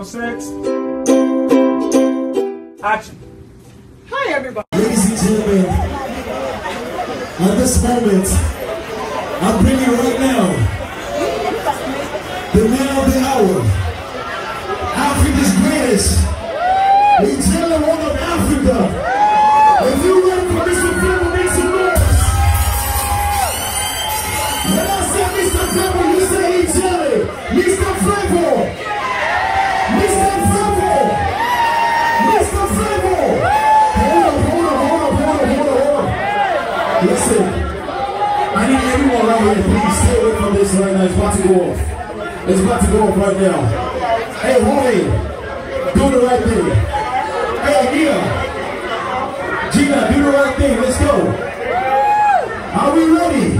night six. Action. Hi, everybody. Ladies and gentlemen, at this moment, I'm bringing right now the man of the hour, Africa's greatest, the Ijele one of Africa. If you to go off. It's about to go off right now. Hey, Jorge, do the right thing. Hey, Nia, Gina, do the right thing. Let's go. Are we ready?